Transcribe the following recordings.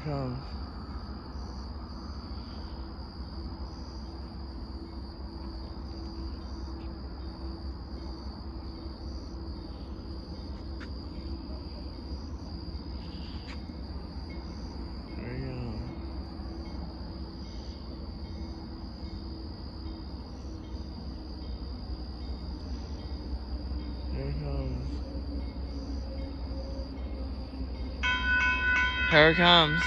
it comes. There you go. Here it comes. Here it comes.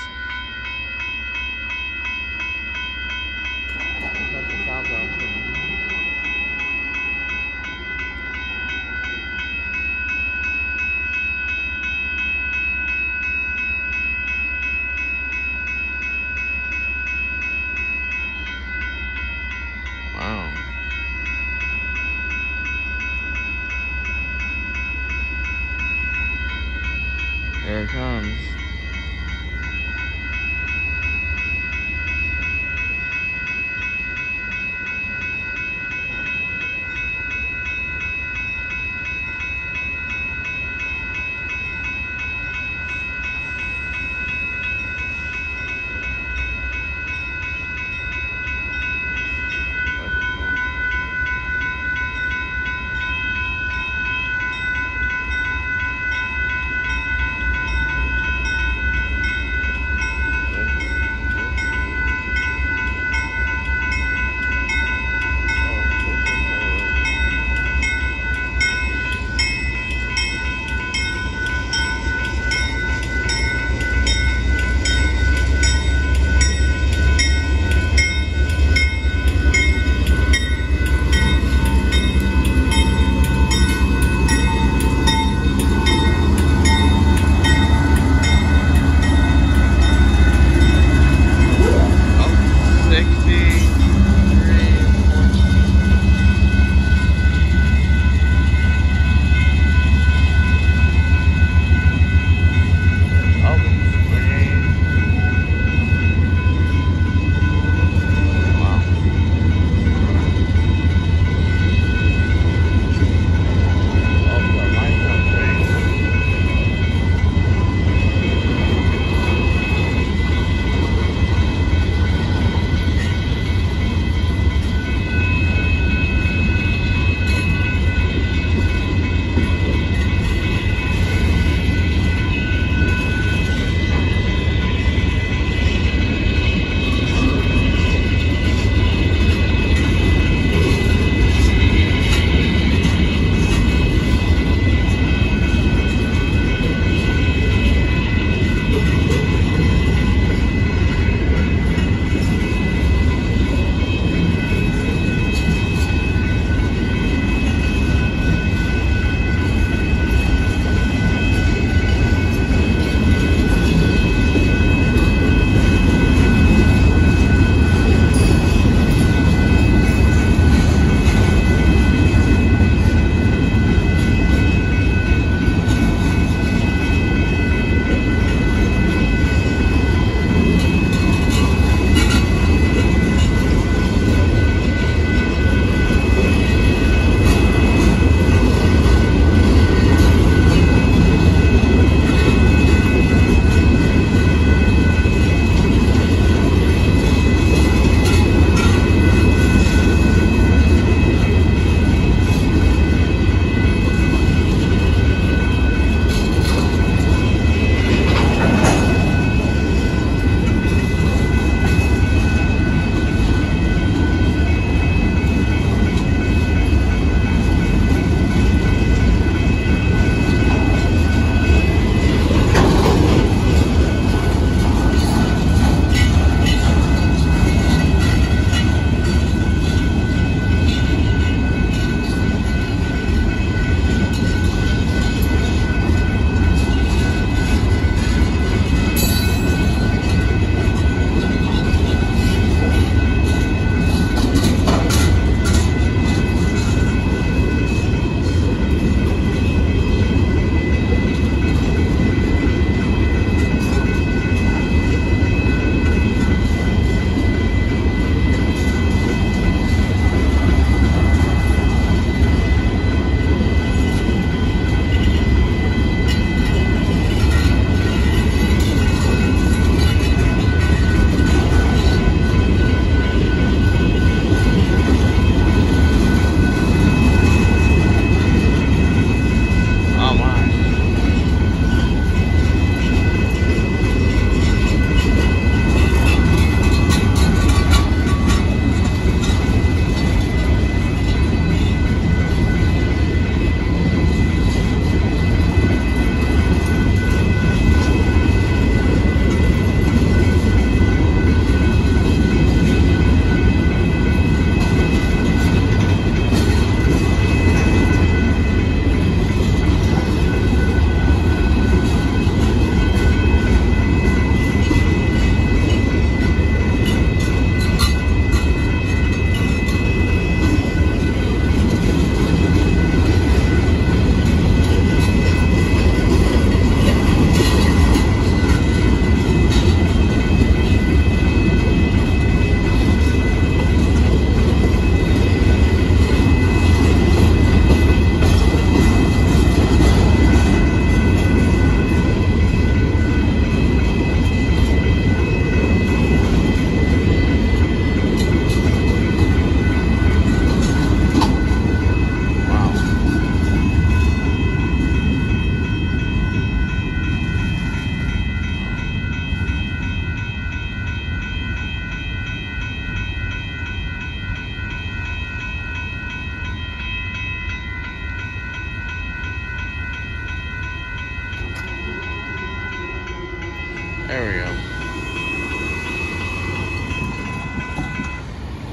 Here it comes.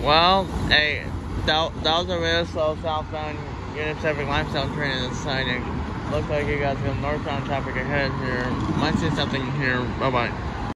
Well, hey, that, that was a real slow southbound Union Pacific limestone train in this sighting. Looks like you guys got northbound traffic ahead here. Might see something here. Bye bye.